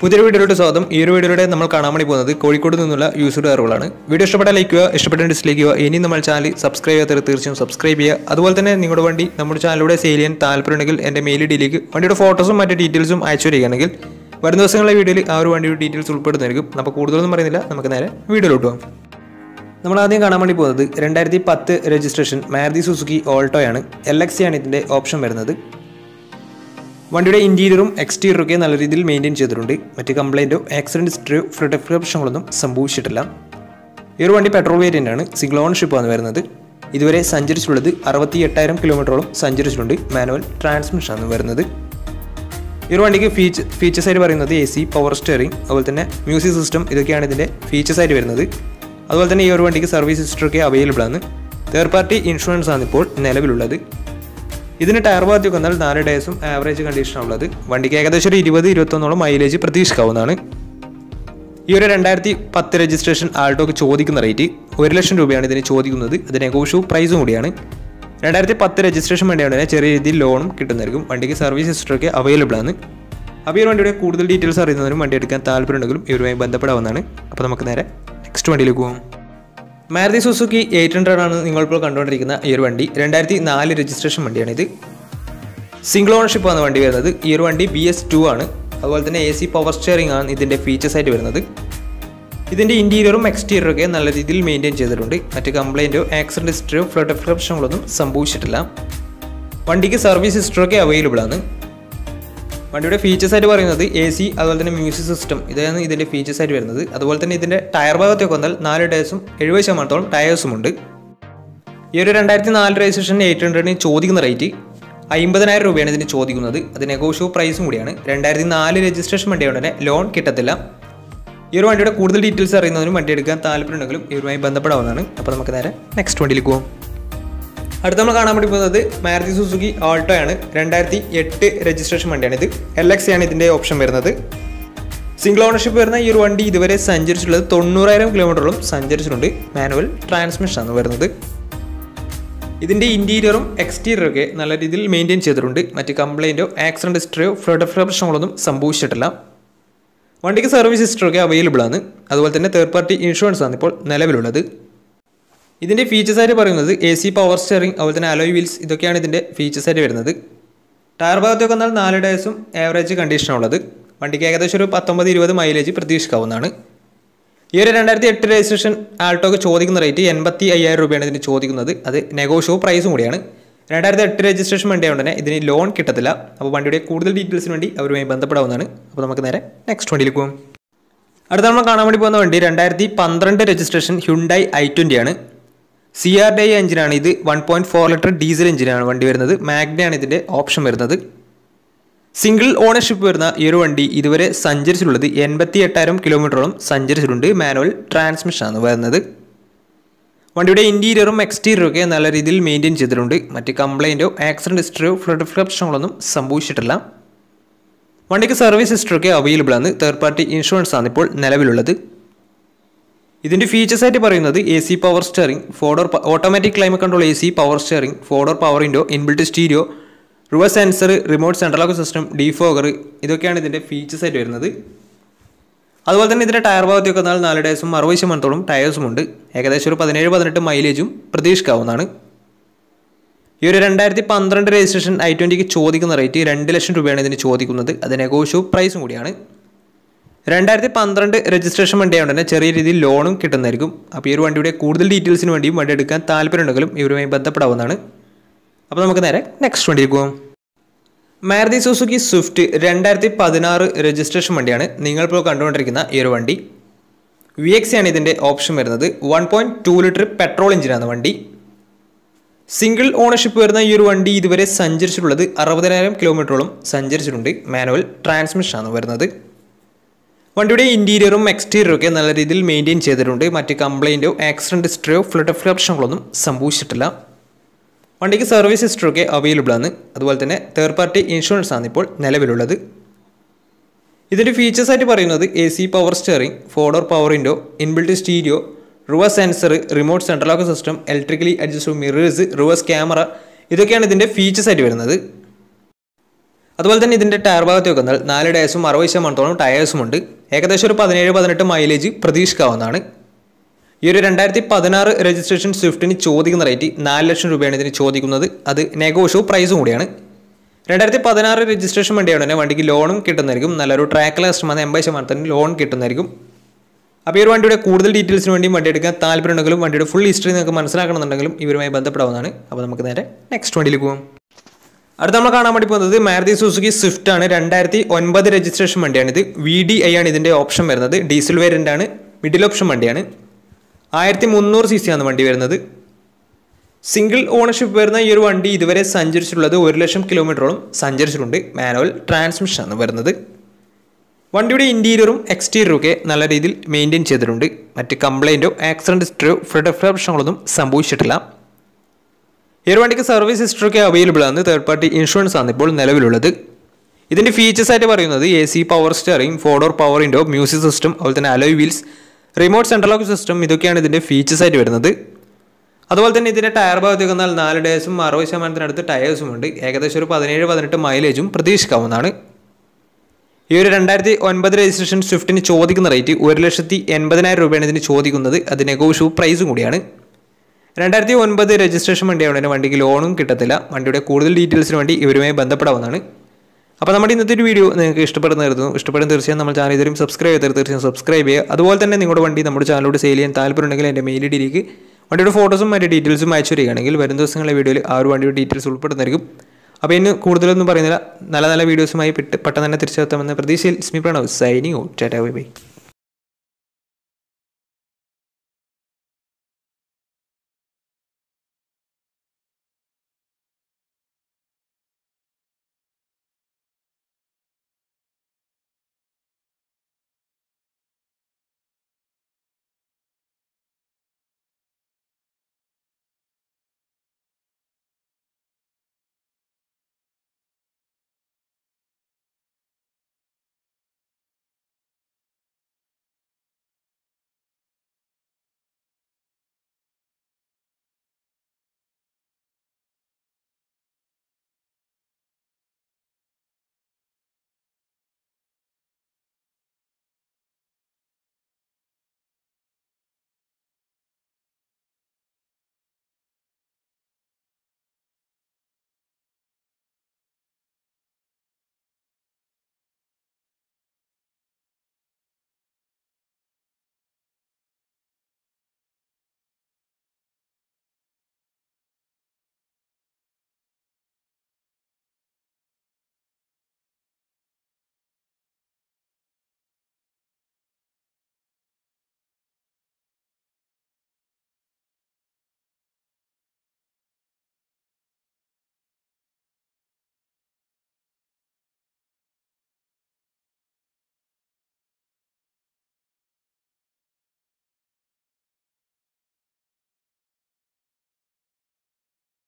പുതിയൊരു വീഡിയോയുടെ സ്വാഗതം. ഈ ഒരു വീഡിയോയുടെ നമ്മൾ കാണാൻ വേണ്ടി പോകുന്നത് കോഴിക്കോട് നിന്നുള്ള യൂസ്ഡ് അറിവുകളാണ്. വീഡിയോ ഇഷ്ടപ്പെട്ടാൽ ലൈക്ക് ചെയ്യുക ഇഷ്ടപ്പെട്ട ഡിസ്ലൈക്ക് ചെയ്യുക. ഇനി നമ്മൾ ചാനൽ സബ്സ്ക്രൈബ് ചെയ്യാത്തവർ തീർച്ചയായും സബ്സ്ക്രൈബ് ചെയ്യുക. അതുപോലെ തന്നെ നിങ്ങളുടെ വണ്ടി നമ്മുടെ ചാനലിലൂടെ സെയിൽ ചെയ്യാൻ താല്പര്യമുണ്ടെങ്കിൽ എന്റെ മെയിൽ ഡിയിലേക്ക് വണ്ടിയുടെ ഫോട്ടോസും മറ്റു ഡീറ്റെയിൽസും അയച്ചു വരികയാണെങ്കിൽ വരുന്ന ദിവസങ്ങളിലെ വീഡിയോയിൽ ആ ഒരു വണ്ടിയുടെ ഡീറ്റെയിൽസ് ഉൾപ്പെടുന്നതായിരിക്കും. അപ്പോൾ കൂടുതലൊന്നും പറയുന്നില്ല. നമുക്ക് നേരെ വീഡിയോയിലോട്ട് പോകാം. നമ്മൾ ആദ്യം കാണാൻ വേണ്ടി പോകുന്നത് രണ്ടായിരത്തി പത്ത് രജിസ്ട്രേഷൻ മാരുതി സുസുക്കി ഓൾട്ടോയാണ്. എൽ എക്സിയാണ് ഇതിന്റെ ഓപ്ഷൻ വരുന്നത്. വണ്ടിയുടെ ഇന്റീരിയറും എക്സ്റ്റീരിയറും ഒക്കെ നല്ല രീതിയിൽ മെയിന്റെയിൻ ചെയ്തിട്ടുണ്ട്. മറ്റ് കംപ്ലൈന്റോ ആക്സിഡന്റ് ഹിസ്റ്ററിയോ ഫ്രിഡക്ട് പ്രശ്നങ്ങളൊന്നും സംഭവിച്ചിട്ടില്ല. ഈ ഒരു വണ്ടി പെട്രോൾ വേരിയന്റ് ആണ്. സിംഗിൾ ആണ് വരുന്നത്. ഇതുവരെ സഞ്ചരിച്ചിട്ടുള്ളത് അറുപത്തി എട്ടായിരം കിലോമീറ്ററോളം സഞ്ചരിച്ചിട്ടുണ്ട് മാനുവൽ ട്രാൻസ്മിഷനാണ് വരുന്നത്. ഈ ഒരു വണ്ടിക്ക് ഫീച്ചർ ഫീച്ചേഴ്സ് ആയിട്ട് പറയുന്നത് എ സി പവർ സ്റ്റിയറിംഗ് അതുപോലെ തന്നെ മ്യൂസിക് സിസ്റ്റം ഇതൊക്കെയാണ് ഇതിന്റെ ഫീച്ചേഴ്സ് ആയിട്ട് വരുന്നത്. അതുപോലെ തന്നെ ഈ ഒരു വണ്ടിക്ക് സർവീസ് ഹിസ്റ്ററൊക്കെ അവൈലബിൾ ആണ്. തേർഡ് പാർട്ടി ഇൻഷുറൻസ് ആണ് ഇപ്പോൾ നിലവിലുള്ളത്. ഇതിന് ടയർ ഭാഗത്തേക്ക് വന്നാൽ നാല് ഡേയ്സും ആവറേജ് കണ്ടീഷനാണുള്ളത് വണ്ടിക്ക് ഏകദേശം ഒരു ഇരുപത് ഇരുപത്തൊന്നോളം മൈലേജ് പ്രതീക്ഷിക്കാവുന്നതാണ്. ഈ ഒരു രണ്ടായിരത്തി പത്ത് രജിസ്ട്രേഷൻ ആൾട്ടോക്ക് ചോദിക്കുന്ന റേറ്റ് ഒരു ലക്ഷം രൂപയാണ് ഇതിന് ചോദിക്കുന്നത്. അത് നെഗോഷ്യൂ പ്രൈസും കൂടിയാണ്. രണ്ടായിരത്തി പത്ത് രജിസ്ട്രേഷൻ വേണ്ടിയാണ് ചെറിയ രീതിയിൽ ലോണും കിട്ടുന്നതായിരിക്കും. വണ്ടിക്ക് സർവീസ് ഹിസ്റ്ററൊക്കെ അവൈലബിൾ ആണ്. അപ്പോൾ ഈ വണ്ടിയുടെ കൂടുതൽ ഡീറ്റെയിൽസ് അറിയുന്നതിനും വണ്ടി എടുക്കാൻ താല്പര്യമുണ്ടെങ്കിലും ഇവരുമായി ബന്ധപ്പെടാവുന്നതാണ്. അപ്പോൾ നമുക്ക് നേരെ നെക്സ്റ്റ് വണ്ടിയിലേക്ക് പോകാം മാരുതി സുസുക്കി എയ്റ്റ് ഹൺഡ്രഡ് ആണ് നിങ്ങളിപ്പോൾ കണ്ടുകൊണ്ടിരിക്കുന്ന ഈ ഒരു വണ്ടി. രണ്ടായിരത്തി നാല് രജിസ്ട്രേഷൻ വണ്ടിയാണ് ഇത് സിംഗിൾ ഓണർഷിപ്പ് ആണ് വണ്ടി വരുന്നത്. ഈ ഒരു വണ്ടി ബി എസ് ടു ആണ്. അതുപോലെ തന്നെ എ സി പവർ സ്റ്റിയറിംഗ് ആണ് ഇതിന്റെ ഫീച്ചേഴ്സ് ആയിട്ട് വരുന്നത്. ഇതിന്റെ ഇന്റീരിയറും എക്സ്റ്റീരിയറും ഒക്കെ നല്ല രീതിയിൽ മെയിന്റെയിൻ ചെയ്തിട്ടുണ്ട്. മറ്റ് കംപ്ലൈന്റോ ആക്സിഡന്റ് ഹിസ്റ്ററിയോ ഫ്ലഡ് പ്രശ്നങ്ങളൊന്നും സംഭവിച്ചിട്ടില്ല. വണ്ടിക്ക് സർവീസ് ഹിസ്റ്ററി ഒക്കെ അവൈലബിൾ ആണ്. വണ്ടിയുടെ ഫീച്ചേഴ്സ് ആയിട്ട് പറയുന്നത് എ സി അതുപോലെ തന്നെ മ്യൂസിക് സിസ്റ്റം ഇതാണ് ഇതിന്റെ ഫീച്ചേഴ്സ് ആയിട്ട് വരുന്നത്. അതുപോലെ തന്നെ ഇതിന്റെ ടയർ ഭാഗത്തേക്ക് വന്നാൽ നാല് ടയേഴ്സും എഴുപത് ശതമാനത്തോളം ടയേഴ്സും ഉണ്ട്. ഈ ഒരു രണ്ടായിരത്തി നാല് രജിസ്ട്രേഷൻ എയ്റ്റ് ഹൺഡ്രഡിന് ചോദിക്കുന്ന റേറ്റ് അമ്പതിനായിരം രൂപയാണ് ഇതിന് ചോദിക്കുന്നത്. അത് നെഗോഷ്യോ പ്രൈസും കൂടിയാണ്. രണ്ടായിരത്തി നാല് രജിസ്ട്രേഷൻ വണ്ടിയായതുകൊണ്ട് തന്നെ ലോൺ കിട്ടത്തില്ല. ഈ ഒരു വണ്ടിയുടെ കൂടുതൽ ഡീറ്റെയിൽസ് അറിയുന്നതിനും വണ്ടി എടുക്കാൻ താല്പര്യമുണ്ടെങ്കിലും ഇവരുമായി ബന്ധപ്പെടാവുന്നതാണ്. അപ്പോൾ നമുക്ക് നേരെ നെക്സ്റ്റ് വണ്ടിയിലേക്ക് പോകും അടുത്ത നമ്മൾ കാണാൻ വേണ്ടി പോകുന്നത് മാരുതി സുസുക്കി ആൾട്ടോ ആണ്. രണ്ടായിരത്തി എട്ട് രജിസ്ട്രേഷൻ വണ്ടിയാണിത് എൽ എക്സ് ആണ് ഇതിന്റെ ഓപ്ഷൻ വരുന്നത്. സിംഗിൾ ഓണർഷിപ്പ് വരുന്ന ഈ ഒരു വണ്ടി ഇതുവരെ സഞ്ചരിച്ചിട്ടുള്ളത് തൊണ്ണൂറായിരം കിലോമീറ്ററോളം സഞ്ചരിച്ചിട്ടുണ്ട്. മാനുവൽ ട്രാൻസ്മിഷനാണ് വരുന്നത്. ഇതിന്റെ ഇന്റീരിയറും എക്സ്റ്റീരിയറും ഒക്കെ നല്ല രീതിയിൽ മെയിന്റെയിൻ ചെയ്തിട്ടുണ്ട്. മറ്റ് കംപ്ലൈന്റോ ആക്സിഡന്റ് ഹിസ്റ്ററിയോ ഫ്ലഡ് പ്രശ്നങ്ങളൊന്നും സംഭവിച്ചിട്ടില്ല. വണ്ടിക്ക് സർവീസ് ഹിസ്റ്ററി ഒക്കെ അവൈലബിൾ ആണ്. അതുപോലെ തന്നെ തേർഡ് പാർട്ടി ഇൻഷുറൻസ് ആണ് ഇപ്പോൾ നിലവിലുള്ളത്. ഇതിന്റെ ഫീച്ചേഴ്സ് ആയിട്ട് പറയുന്നത് എ സി പവർ സ്റ്റിയറിംഗ് അതുപോലെ തന്നെ അലോയ് വീൽസ് ഇതൊക്കെയാണ് ഇതിന്റെ ഫീച്ചേഴ്സ് ആയിട്ട് വരുന്നത്. ടയർ ഭാഗത്തൊക്കെ വന്നാൽ നാല് ഡേയ്സും ആവറേജ് കണ്ടീഷനുള്ളത് വണ്ടിക്ക് ഏകദേശം ഒരു പത്തൊമ്പത് ഇരുപത് മൈലേജ് പ്രതീക്ഷിക്കാവുന്നതാണ്. ഈ ഒരു രണ്ടായിരത്തി എട്ട് രജിസ്ട്രേഷൻ ആൾട്ടോക്ക് ചോദിക്കുന്ന റേറ്റ് എൺപത്തി അയ്യായിരം രൂപയാണ് ഇതിന് ചോദിക്കുന്നത്. അത് നെഗോഷ്യോ പ്രൈസും കൂടിയാണ്. രണ്ടായിരത്തി എട്ട് രജിസ്ട്രേഷൻ വേണ്ടി ആയതുകൊണ്ട് തന്നെ ഇതിന് ലോൺ കിട്ടത്തില്ല. അപ്പോൾ വണ്ടിയുടെ കൂടുതൽ ഡീറ്റെയിൽസിന് വേണ്ടി അവരുമായി ബന്ധപ്പെടാവുന്നതാണ്. അപ്പോൾ നമുക്ക് നേരെ നെക്സ്റ്റ് വണ്ടിയിലേക്ക് പോകും അടുത്ത നമ്മൾ കാണാൻ വേണ്ടി പോകുന്ന വണ്ടി രണ്ടായിരത്തി പന്ത്രണ്ട് രജിസ്ട്രേഷൻ ഹ്യുണ്ടായി ഐ ട്വന്റി ആണ്. സി ആർ ഡി ഐ എഞ്ചിനാണ് ഇത് one point four litre diesel എഞ്ചിനാണ് വണ്ടി വരുന്നത്. മാഗ്നയാണ് ഇതിന്റെ ഓപ്ഷൻ വരുന്നത്. സിംഗിൾ ഓണർഷിപ്പ് വരുന്ന ഈ ഒരു വണ്ടി ഇതുവരെ സഞ്ചരിച്ചിട്ടുള്ളത് എൺപത്തി എട്ടായിരം കിലോമീറ്ററോളം സഞ്ചരിച്ചിട്ടുണ്ട്. മാനുവൽ ട്രാൻസ്മിഷനാണ് വരുന്നത്. വണ്ടിയുടെ ഇന്റീരിയറും എക്സ്റ്റീരിയറും ഒക്കെ നല്ല രീതിയിൽ മെയിന്റെയിൻ ചെയ്തിട്ടുണ്ട്. മറ്റ് കംപ്ലൈന്റോ ആക്സിഡന്റ് ഹിസ്റ്ററിയോ ഫ്ലഡ് പ്രശ്നങ്ങളൊന്നും സംഭവിച്ചിട്ടില്ല. വണ്ടിക്ക് സർവീസ് ഹിസ്റ്ററി ഒക്കെ അവൈലബിൾ ആണ്. തേർഡ് പാർട്ടി ഇൻഷുറൻസ് ആണ് ഇപ്പോൾ നിലവിലുള്ളത്. ഇതിന്റെ ഫീച്ചേഴ്സ് ആയിട്ട് പറയുന്നത് A C power steering four door automatic climate control A C power steering four door power window inbuilt stereo reverse sensor remote central lock system defogger ഇതൊക്കെയാണ് ഇതിന്റെ features ആയിട്ട് വരുന്നത്. അതുപോലെ തന്നെ ഇതിന്റെ ടയർ ഭാഗത്തൊക്കെ വന്നാൽ നാല് ഡേയ്സും അറുപത് ശതമാനത്തോളം ടയേഴ്സും ഉണ്ട്. ഏകദേശം ഒരു പതിനേഴ് പതിനെട്ട് മൈലേജും പ്രതീക്ഷിക്കാവുന്നതാണ്. ഈ ഒരു രണ്ടായിരത്തി പന്ത്രണ്ട് രജിസ്ട്രേഷൻ ഐ ട്വന്റിക്ക് ചോദിക്കുന്ന റേറ്റ് രണ്ട് ലക്ഷം രൂപയാണ് ഇതിന് ചോദിക്കുന്നത്. അത് നെഗോഷ്യൂ പ്രൈസും കൂടിയാണ്. രണ്ടായിരത്തി പന്ത്രണ്ട് രജിസ്ട്രേഷൻ വണ്ടിയായതുകൊണ്ട് തന്നെ ചെറിയ രീതിയിൽ ലോണും കിട്ടുന്നതായിരിക്കും. അപ്പോൾ ഈ ഒരു വണ്ടിയുടെ കൂടുതൽ ഡീറ്റെയിൽസിന് വേണ്ടിയും വണ്ടി എടുക്കാൻ താല്പര്യമുണ്ടെങ്കിലും ഇവരുമായി ബന്ധപ്പെടാവുന്നതാണ്. അപ്പോൾ നമുക്ക് നേരെ നെക്സ്റ്റ് വണ്ടിയിൽ പോകാം മാരുതി സുസുക്കി സ്വിഫ്റ്റ് രണ്ടായിരത്തി പതിനാറ് രജിസ്ട്രേഷൻ വണ്ടിയാണ് നിങ്ങളിപ്പോൾ കണ്ടുകൊണ്ടിരിക്കുന്ന ഈ ഒരു വണ്ടി. വി എക്സ് ആണ് ഇതിന്റെ ഓപ്ഷൻ വരുന്നത്. One point two litre petrol എഞ്ചിനാണ് വണ്ടി. സിംഗിൾ ഓണർഷിപ്പ് വരുന്ന ഈ ഒരു വണ്ടി ഇതുവരെ സഞ്ചരിച്ചിട്ടുള്ളത് അറുപതിനായിരം കിലോമീറ്ററോളം സഞ്ചരിച്ചിട്ടുണ്ട്. മാനുവൽ ട്രാൻസ്മിഷനാണ് വരുന്നത്. വണ്ടിയുടെ ഇന്റീരിയറും എക്സ്റ്റീരിയറും ഒക്കെ നല്ല രീതിയിൽ മെയിന്റെയിൻ ചെയ്തിട്ടുണ്ട്. മറ്റ് കംപ്ലൈന്റോ ആക്സിഡന്റ് ഹിസ്റ്ററിയോ ഫ്ലഡ് ഫ്ലപ്ഷനുകളൊന്നും സംഭവിച്ചിട്ടില്ല. വണ്ടിക്ക് സർവീസ് ഹിസ്റ്ററി ഒക്കെ അവൈലബിൾ ആണ്. അതുപോലെ തന്നെ തേർഡ് പാർട്ടി ഇൻഷുറൻസ് ആണ് ഇപ്പോൾ നിലവിലുള്ളത്. ഇതിന്റെ ഫീച്ചേഴ്സായിട്ട് പറയുന്നത് A C power steering four door power window inbuilt stereo reverse sensor remote central lock system electrically adjustable mirrors reverse camera ഇതൊക്കെയാണ് ഇതിന്റെ ഫീച്ചേഴ്സായിട്ട് വരുന്നത്. അതുപോലെ തന്നെ ഇതിന്റെ ടയർ ഭാഗത്ത് നോക്കുന്നാൽ നാല് ഡയസും അറുപത് ശതമാനത്തോളം ടയേഴ്സും ഉണ്ട്. ഏകദേശം ഒരു പതിനേഴ് പതിനെട്ട് മൈലേജ് പ്രതീക്ഷിക്കാവുന്നതാണ്. ഈ ഒരു രണ്ടായിരത്തി പതിനാറ് രജിസ്ട്രേഷൻ സ്വിഫ്റ്റിന് ചോദിക്കുന്ന റേറ്റ് നാല് ലക്ഷം രൂപയാണ് ഇതിന് ചോദിക്കുന്നത്. അത് നെഗോഷോ പ്രൈസും കൂടിയാണ്. രണ്ടായിരത്തി പതിനാറ് രജിസ്ട്രേഷൻ വണ്ടിയാണ് തന്നെ വണ്ടിക്ക് ലോണും കിട്ടുന്നതായിരിക്കും. നല്ലൊരു ട്രാക്ക് കസ്റ്റമർ എൺപത് ശതമാനത്തിന് ലോൺ കിട്ടുന്നതായിരിക്കും. അപ്പോൾ ഈ ഒരു വണ്ടിയുടെ കൂടുതൽ ഡീറ്റെയിൽസിന് വേണ്ടി വണ്ടി എടുക്കാൻ താല്പര്യമുണ്ടെങ്കിലും വണ്ടിയുടെ ഫുൾ ഹിസ്റ്ററി നിങ്ങൾക്ക് മനസ്സിലാക്കണമെന്നുണ്ടെങ്കിലും ഇവരുമായി ബന്ധപ്പെടാവുന്നതാണ്. അപ്പോൾ നമുക്ക് നേരെ നെക്സ്റ്റ് വണ്ടിയിൽ പോകാം അടുത്ത നമ്മൾ കാണാൻ വേണ്ടി പോകുന്നത് മാരുതി സുസുക്കി സ്വിഫ്റ്റ് ആണ്. രണ്ടായിരത്തി ഒൻപത് രജിസ്ട്രേഷൻ വണ്ടിയാണ് ഇത് വി ഡി ഐ ആണ് ഇതിന്റെ ഓപ്ഷൻ വരുന്നത്. ഡീസൽ വേരിയന്റ് ആണ്. മിഡിൽ ഓപ്ഷൻ വണ്ടിയാണ്. ആയിരത്തി മുന്നൂറ് സി സി ആണ് വണ്ടി വരുന്നത്. സിംഗിൾ ഓണർഷിപ്പ് വരുന്ന ഈ ഒരു വണ്ടി ഇതുവരെ സഞ്ചരിച്ചിട്ടുള്ളത് ഒരു ലക്ഷം കിലോമീറ്ററോളം സഞ്ചരിച്ചിട്ടുണ്ട്. മാനുവൽ ട്രാൻസ്മിഷൻ ആണ് വരുന്നത്. വണ്ടിയുടെ ഇന്റീരിയറും എക്സ്റ്റീരിയറും ഒക്കെ നല്ല രീതിയിൽ മെയിന്റെയിൻ ചെയ്തിട്ടുണ്ട്. മറ്റ് കംപ്ലൈന്റോ ആക്സിഡന്റ് ഹിസ്റ്ററിയോ ഫ്ലഡ് പ്രശ്നങ്ങളൊന്നും സംഭവിച്ചിട്ടില്ല. ഈ ഒരു വണ്ടിക്ക് സർവീസ് ഹിസ്റ്ററി ഒക്കെ അവൈലബിൾ ആണ്. തേർഡ് പാർട്ടി ഇൻഷുറൻസ് ആണ് ഇപ്പോൾ നിലവിലുള്ളത്. ഇതിന്റെ ഫീച്ചേഴ്സ് ആയിട്ട് പറയുന്നത് A C power steering four door power window music system അതുപോലെ തന്നെ alloy wheels remote central lock system ഇതൊക്കെയാണ് ഇതിന്റെ ഫീച്ചേഴ്സ് ആയിട്ട് വരുന്നത്. അതുപോലെ തന്നെ ഇതിന്റെ ടയർ ഭാഗത്ത് വന്നാൽ നാല് ഡേയ്സും അറുപത് ശതമാനത്തിനടുത്ത് ടയേഴ്സും ഉണ്ട്. ഏകദേശം ഒരു പതിനേഴ് പതിനെട്ട് മൈലേജും പ്രതീക്ഷിക്കാവുന്നതാണ്. ഈ ഒരു രണ്ടായിരത്തി ഒൻപത് രജിസ്ട്രേഷൻ സ്വിഫ്റ്റിന് ചോദിക്കുന്ന റേറ്റ് ഒരു ലക്ഷത്തി എൺപതിനായിരം രൂപയാണ് ഇതിന് ചോദിക്കുന്നത്. അത് നെഗോഷ്യൂ പ്രൈസും കൂടിയാണ്. രണ്ടായിരത്തി ഒൻപത് രജിസ്ട്രേഷൻ വണ്ടിയാണ് വണ്ടിക്ക് ലോണും കിട്ടത്തില്ല. വണ്ടിയുടെ കൂടുതൽ ഡീറ്റെയിൽസിന് വേണ്ടി ഇവരുമായി ബന്ധപ്പെടാവുന്നതാണ്. അപ്പോൾ നമ്മുടെ ഇന്നത്തെ ഒരു വീഡിയോ നിങ്ങൾക്ക് ഇഷ്ടപ്പെടുന്നതായിരുന്നു ഇഷ്ടപ്പെടുന്ന തീർച്ചയായും നമ്മൾ ചാനൽ ഇതുവരും സബ്സ്ക്രൈബ് ചെയ്തത് തീർച്ചയായും സബ്സ്ക്രൈബ് ചെയ്യുക. അതുപോലെ തന്നെ നിങ്ങളുടെ വണ്ടി നമ്മുടെ ചാനലോട് സെയിൽ ചെയ്യാൻ താല്പര്യമുണ്ടെങ്കിൽ എന്റെ മെയിൽ ഐഡിയിലേക്ക് വണ്ടിയുടെ ഫോട്ടോസും മറ്റു ഡീറ്റെയിൽസും അയച്ചു വരികയാണെങ്കിൽ വരും ദിവസങ്ങളിലെ വീഡിയോയിൽ ആ ഒരു വണ്ടിയുടെ ഡീറ്റെയിൽസ് ഉൾപ്പെടുന്നതായിരിക്കും. അപ്പോൾ ഇന്ന് കൂടുതലൊന്നും പറയുന്നില്ല. നല്ല നല്ല വീഡിയോസുമായി പെട്ട് പെട്ടെന്ന് തന്നെ തിരിച്ചെത്താമെന്ന പ്രതീക്ഷയിൽ സ്മി Pranav signing out. Tata bye bye.